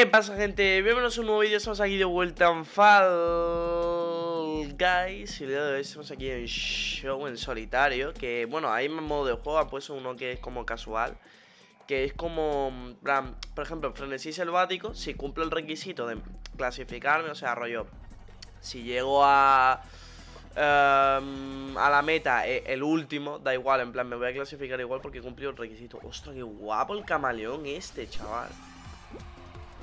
¿Qué pasa gente? Bienvenidos a un nuevo vídeo, estamos aquí de vuelta en Fall Guys Y el día de hoy estamos aquí en Show en solitario Que bueno, hay más modo de juego, han puesto uno que es como casual Que es como, por ejemplo, frenesí selvático Si cumplo el requisito de clasificarme, o sea, rollo Si llego a... Em, a la meta, e, el último, da igual, en plan, me voy a clasificar igual porque he cumplido el requisito Ostras, qué guapo el camaleón este, chaval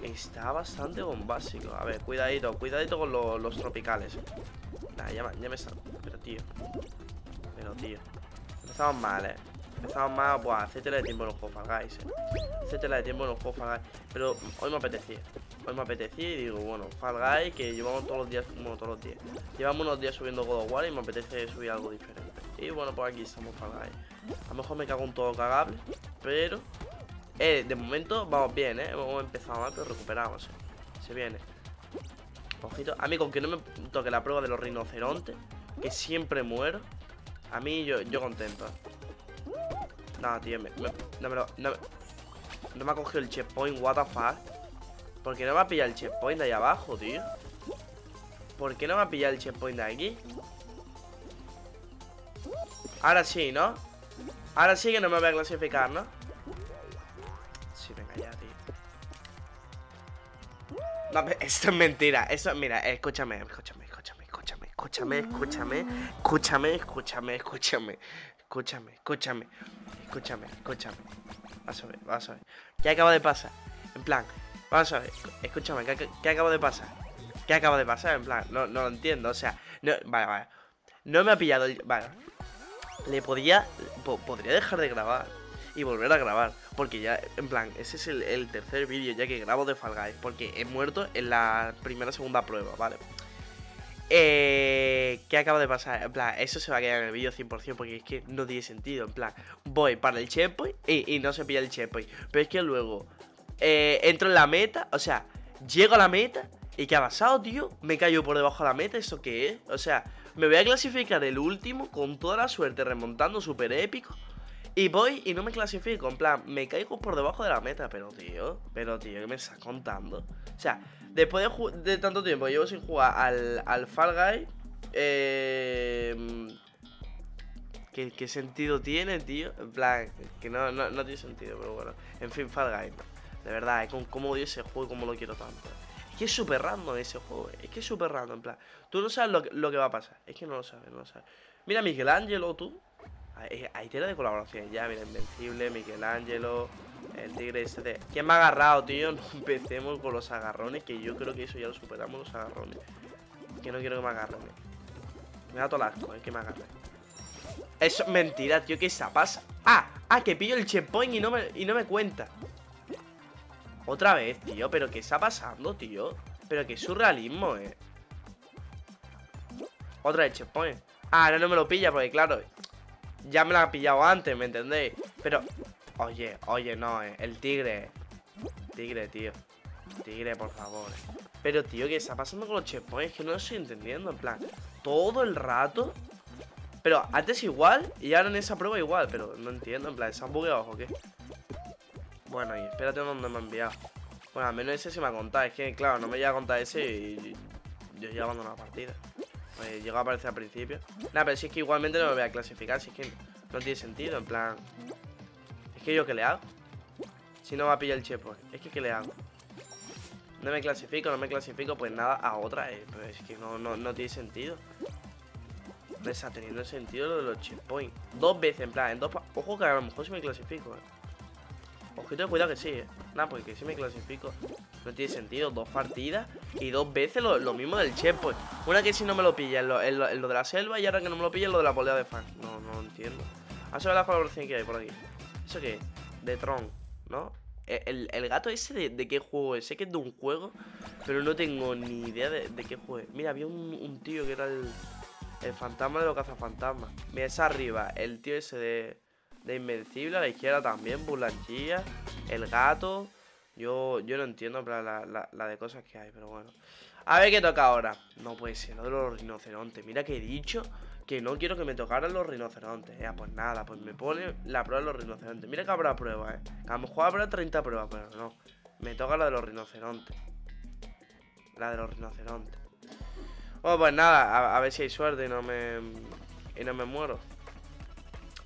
Está bastante bombásico. A ver, cuidadito, cuidadito con los tropicales. Nah, ya, ya me están. Pero tío. Pero tío. Empezamos mal, eh. Empezamos mal. Buah, hacétela de tiempo en los juegos Fall Guys, eh. de tiempo en los juegos Fall Guys. Pero hoy me apetecía. Hoy me apetecía y digo, bueno, Fall Guys que llevamos todos los días, bueno, todos los días. Llevamos unos días subiendo God of War y me apetece subir algo diferente. Y bueno, pues aquí estamos Fall Guys. A lo mejor me cago en todo cagable, pero eh, de momento vamos bien, ¿eh? Hemos empezado mal, pero recuperamos. Se viene. Ojito. A mí, con que no me toque la prueba de los rinocerontes, que siempre muero, a mí yo, yo contento. No, tío, no me lo... No, no me ha cogido el checkpoint, what the fuck. ¿Por qué no me ha pillado el checkpoint de ahí abajo, tío? ¿Por qué no me ha pillado el checkpoint de aquí? Ahora sí, ¿no? Ahora sí que no me voy a clasificar, ¿no? Esto es mentira. Eso, mira, escúchame, escúchame, escúchame, escúchame, escúchame, escúchame, escúchame, escúchame, escúchame, escúchame, escúchame, escúchame, escúchame. Vamos a ver, vamos a ver. ¿Qué acaba de pasar? En plan, vamos a ver, escúchame, ¿qué, qué acaba de pasar? ¿Qué acaba de pasar? En plan, no, no lo entiendo, o sea, no, vale, vale. No me ha pillado, vale. Le podía, podría dejar de grabar y volver a grabar. Porque ya, en plan, ese es el, tercer vídeo ya que grabo de Fall Guys. Porque he muerto en la primera segunda prueba, ¿vale? Eh, ¿Qué acaba de pasar? En plan, eso se va a quedar en el vídeo 100% porque es que no tiene sentido. En plan, voy para el checkpoint y, no se pilla el checkpoint. Pero es que luego eh, entro en la meta, o sea, llego a la meta y ¿qué ha pasado, tío? Me cayó por debajo de la meta, ¿eso qué es? O sea, me voy a clasificar el último con toda la suerte remontando súper épico. Y voy y no me clasifico, en plan, me caigo por debajo de la meta, pero tío, pero tío, ¿qué me estás contando? O sea, después de, tanto tiempo, llevo sin jugar al, al Fall Guy, eh, ¿qué, sentido tiene, tío? En plan, que no, no, tiene sentido, pero bueno. En fin, Fall Guy, de verdad, es como odio ese juego y como lo quiero tanto. Es que es súper random ese juego, es que es súper random, en plan, tú no sabes lo que, lo que va a pasar, es que no lo sabes, no lo sabes. Mira, Michelangelo, tú, hay, tela de colaboración ya, mira, Invencible, Michelangelo, el tigre este ¿Quién me ha agarrado, tío? No empecemos con los agarrones, que yo creo que eso ya lo superamos, los agarrones. Que no quiero que me agarren. Me da todo asco, eh, que me agarren. Eso es mentira, tío, ¿qué se pasa? Ah, ah, que pillo el checkpoint y no me, y no me cuenta. Otra vez, tío, pero ¿qué está pasando, tío? Pero qué surrealismo, eh. Otra vez checkpoint. Ah, ahora no me lo pilla porque, claro, ya me la ha pillado antes, ¿me entendéis? Pero, oye, oye, no, eh, el tigre. Tigre, tío. Tigre, por favor. Pero, tío, ¿qué está pasando con los checkpoints? Que no lo estoy entendiendo, en plan, todo el rato. Pero antes igual y ahora en esa prueba igual, pero no entiendo, en plan, ¿se han bugueado o qué? Bueno, y espérate dónde me ha enviado. Bueno, al menos ese se me ha contado, es que, claro, no me llega a contar ese y yo ya abandono la partida. Pues llegó a aparecer al principio. Nada, pero si es que igualmente no me voy a clasificar, si es que no tiene sentido, en plan. Es que yo qué le hago. Si no va a pillar el chepo, es que qué le hago. No me clasifico, no me clasifico, pues nada, a otra, eh. Pues es que no, no, tiene sentido. No está teniendo sentido lo de los checkpoints. Dos veces, en plan, en dos. Ojo que a lo mejor si me clasifico, eh. Ojito de cuidado que sí, eh. Nada, porque si me clasifico. No tiene sentido. Dos partidas y dos veces lo, mismo del checkpoint. Una que si no me lo pilla en lo, lo, de la selva y ahora que no me lo pilla en lo de la polea de fan. No, no lo entiendo. Vamos a ver la colaboración que hay por aquí. ¿Eso qué? De Tron, ¿no? E, el, gato ese de, qué juego es. Sé que es de un juego, pero no tengo ni idea de, qué juego es. Mira, había un, tío que era el, el fantasma de los cazafantasmas. Mira, esa arriba, el tío ese de de Invencible, a la izquierda también, Bulanchilla, el gato. Yo, yo no entiendo la, la, de cosas que hay, pero bueno. A ver qué toca ahora. No puede ser, lo de los rinocerontes. Mira que he dicho que no quiero que me tocaran los rinocerontes. Ya, pues nada, pues me pone la prueba de los rinocerontes. Mira que habrá pruebas, eh. a lo mejor habrá 30 pruebas, pero no. Me toca la de los rinocerontes. La de los rinocerontes. Bueno, pues nada, a, ver si hay suerte y no me. Y no me muero.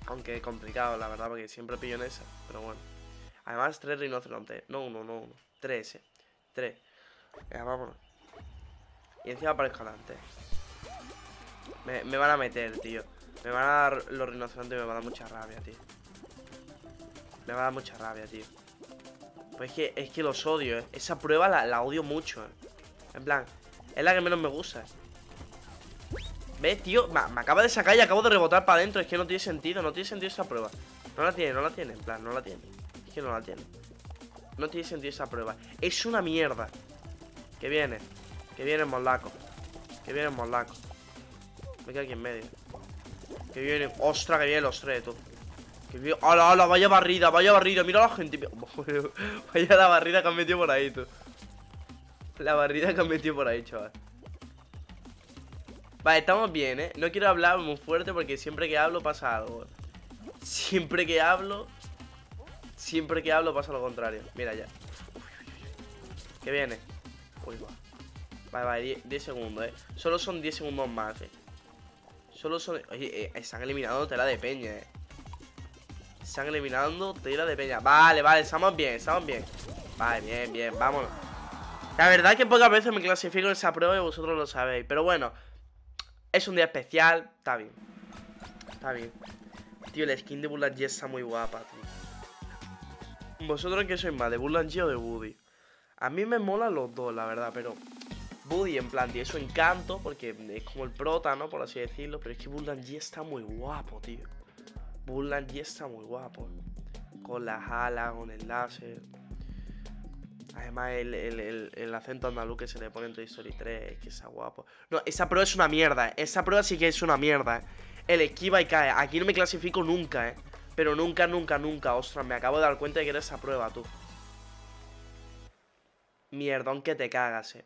Aunque es complicado, la verdad, porque siempre pillo en esa. Pero bueno. Además, tres rinocerontes. No uno, no uno. Tres, eh. Tres. Venga, vámonos. Y encima aparezco adelante. Me, me van a meter, tío. Me van a dar los rinocerontes me va a dar mucha rabia, tío. Me va a dar mucha rabia, tío. Pues es que, es que los odio, ¿eh? Esa prueba la, odio mucho, ¿eh? En plan, es la que menos me gusta. ¿Ves, tío? Me, acaba de sacar y acabo de rebotar para adentro Es que no tiene sentido, no tiene sentido esa prueba No la tiene, no la tiene, en plan, no la tiene que no la tiene No tiene sentido esa prueba Es una mierda Que viene Que viene molaco Que viene molaco Me queda aquí en medio Que viene, ostra, que viene los tres, tú ¡Hala, hala! Vaya barrida, vaya barrida. Mira la gente. Vaya la barrida que han metido por ahí, tú. La barrida que han metido por ahí, chaval. Vale, estamos bien, ¿eh? No quiero hablar muy fuerte porque siempre que hablo pasa algo. Siempre que hablo... Siempre que hablo pasa lo contrario. Mira ya. ¿Qué viene? Uy, va. Vale, vale, 10, segundos, ¿eh? Solo son 10 segundos más, ¿eh? Solo son... Oye, eh, están eliminando tela de peña, ¿eh? Están eliminando tela de peña Vale, vale, estamos bien, estamos bien Vale, bien, bien, vámonos La verdad es que pocas veces me clasifico en esa prueba y vosotros lo sabéis Pero bueno, es un día especial, está bien Está bien Tío, la skin de Bullangi está muy guapa, tío ¿Vosotros qué sois más, de Bullangi o de Woody? A mí me mola los dos, la verdad, pero Woody en plan tiene su encanto Porque es como el prota, ¿no? Por así decirlo Pero es que Bullangi está muy guapo, tío Bulland está muy guapo. Con las alas, con el láser. Además, el, acento andaluz que se le pone en Toy Story 3, es que está guapo. No, esa prueba es una mierda, ¿eh? Esa prueba sí que es una mierda, ¿eh? El esquiva y cae. Aquí no me clasifico nunca, ¿eh? Pero nunca, nunca, nunca. Ostras, me acabo de dar cuenta de que era esa prueba, tú. Mierdón que te cagas, eh.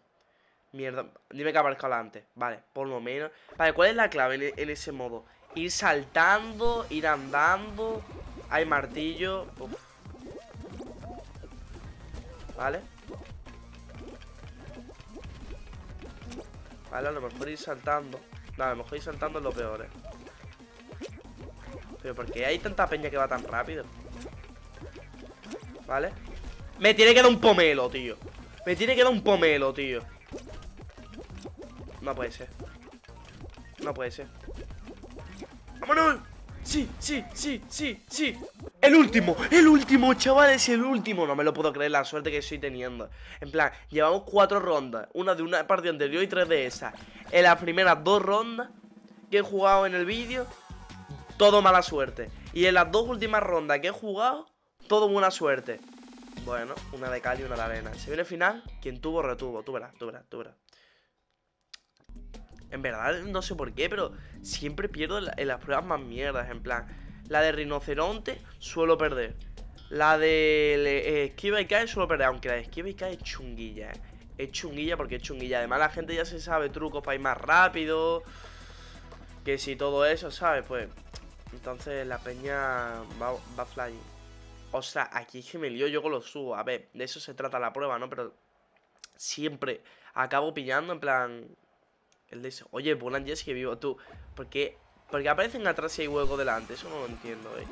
Mierda. Dime que aparezco adelante. Vale, por lo menos. Vale, ¿cuál es la clave en ese modo? Ir saltando, ir andando. Hay martillo. Vale. Vale, a lo mejor ir saltando. No, a lo mejor ir saltando es lo peor, eh. Pero ¿por qué hay tanta peña que va tan rápido? ¿Vale? Me tiene que dar un pomelo, tío. Me tiene que dar un pomelo, tío. No puede ser. No puede ser. ¡Vámonos! Sí, sí, sí, sí, sí. El último, el último, chavales, el último. No me lo puedo creer la suerte que estoy teniendo. En plan, llevamos cuatro rondas. Una de una partida anterior y tres de esa. En las primeras dos rondas Que he jugado en el vídeo Todo mala suerte Y en las dos últimas rondas que he jugado Todo buena suerte Bueno, una de cal y una de arena Se viene el final, quien tuvo, retuvo Tú verás, tú verás, tú verás en verdad, no sé por qué, pero siempre pierdo en, las pruebas más mierdas. En plan, la de rinoceronte suelo perder. La de eh, esquiva y cae suelo perder. Aunque la de esquiva y cae es chunguilla, eh. Es chunguilla porque es chunguilla. Además, la gente ya se sabe trucos para ir más rápido. Que si todo eso, ¿sabes? Pues. Entonces la peña va, va flying. O sea, aquí es que me lío yo con los subo. A ver, de eso se trata la prueba, ¿no? Pero siempre acabo pillando, en plan, él dice, oye, Bulan Jess que vivo tú. ¿Por qué? Porque aparecen atrás y hay hueco delante. Eso no lo entiendo, eh.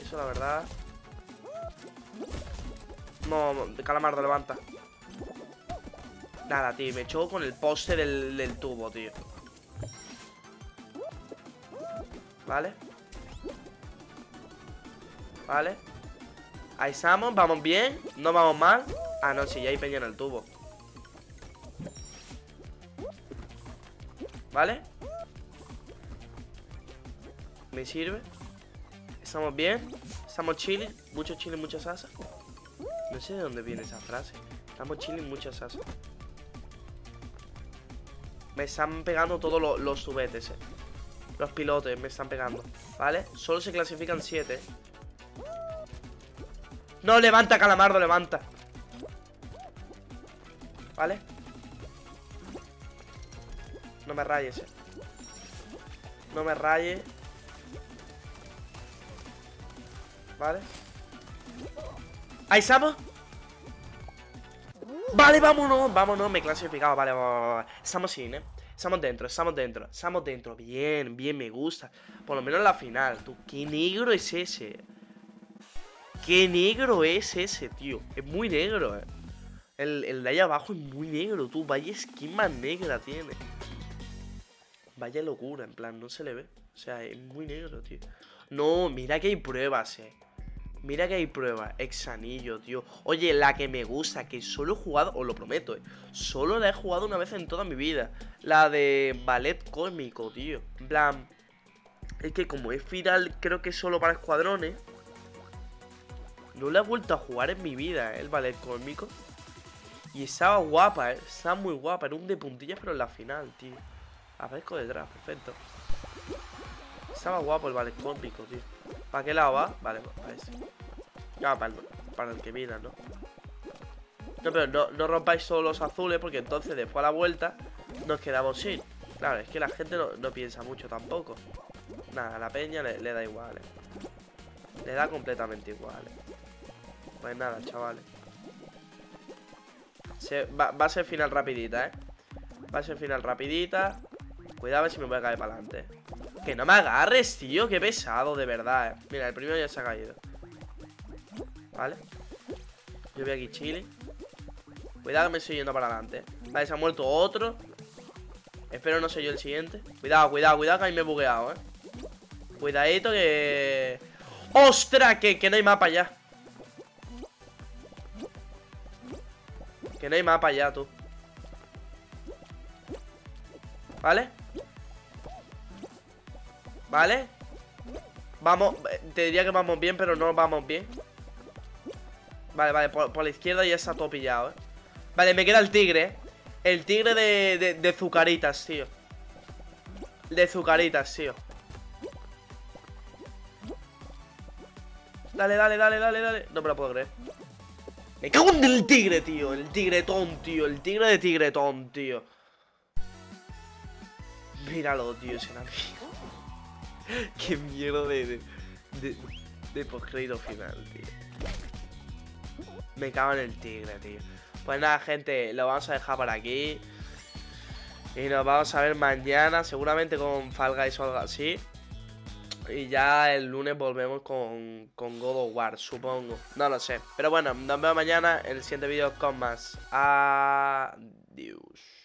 Eso la verdad. No, Calamardo, levanta. Nada, tío, me echó con el poste del, del tubo, tío. Vale. Vale. Ahí estamos, vamos bien. No vamos mal. Ah, no, sí, ya hay peña en el tubo. ¿Vale? Me sirve Estamos bien Estamos chilling Mucho chilling, mucha salsa No sé de dónde viene esa frase Estamos chilling, mucha salsa Me están pegando todos los, los subetes eh. Los pilotes me están pegando ¿Vale? Solo se clasifican 7 No, levanta, calamardo, levanta ¿Vale? No me rayes. Eh. No me rayes. ¿Vale? Ahí estamos. Vale, vámonos, vámonos, me he clasificado, vale, vale, vale. Estamos sin, ¿eh? Estamos dentro, estamos dentro, estamos dentro. Bien, bien, me gusta. Por lo menos la final, tú. ¿Qué negro es ese? ¿Qué negro es ese, tío? Es muy negro, eh. El, el de ahí abajo es muy negro, tú. Vaya skin más negra tiene. Vaya locura, en plan, no se le ve. O sea, es muy negro, tío. No, mira que hay pruebas, eh. Mira que hay pruebas. Exanillo, tío. Oye, la que me gusta, que solo he jugado, os lo prometo, eh. Solo la he jugado una vez en toda mi vida. La de ballet cósmico, tío. En plan. Es que como es final, creo que solo para escuadrones. No la he vuelto a jugar en mi vida, ¿eh? el ballet cósmico. Y estaba guapa, ¿eh? Estaba muy guapa. Era un de puntillas, pero en la final, tío. Aparezco detrás, perfecto. Estaba guapo el ballet cósmico, tío. ¿Para qué lado va? Vale, pues, para ese. Ya, para el, para el que mira, ¿no? No, pero no, no, rompáis solo los azules porque entonces después a la vuelta nos quedamos sin. Claro, es que la gente no, no piensa mucho tampoco. Nada, a la peña le, da igual, ¿eh? Le da completamente igual, ¿eh? Pues nada, chavales. Va, va, a ser final rapidita, ¿eh? Va a ser final rapidita. Cuidado a ver si me voy a caer para adelante. Que no me agarres, tío. Qué pesado, de verdad, ¿eh? Mira, el primero ya se ha caído. Vale. Yo voy aquí chile. Cuidado que me estoy yendo para adelante. Vale, se ha muerto otro. Espero no soy yo el siguiente. Cuidado, cuidado, cuidado que ahí me he bugueado, ¿eh? Cuidadito que... ¡Ostras! Que, que no hay mapa ya. Que no hay mapa ya, tú. ¿Vale? ¿Vale? Vamos, te diría que vamos bien, pero no vamos bien. Vale, vale, por, la izquierda ya está todo pillado, ¿eh? Vale, me queda el tigre. El tigre de, de, de Zucaritas, tío. De Zucaritas, tío. Dale, dale, dale, dale, dale. No me lo puedo creer. Me cago en el tigre, tío. El tigretón, tío. El tigre de tigretón, tío. Míralo, tío, ese Qué mierda de, de, de final, tío. Me cago en el tigre, tío. Pues nada, gente, lo vamos a dejar por aquí. Y nos vamos a ver mañana, seguramente con Fall Guys o algo así. Y ya el lunes volvemos con, con God of War, supongo. No lo sé. Pero bueno, nos vemos mañana en el siguiente vídeo con más. Adiós.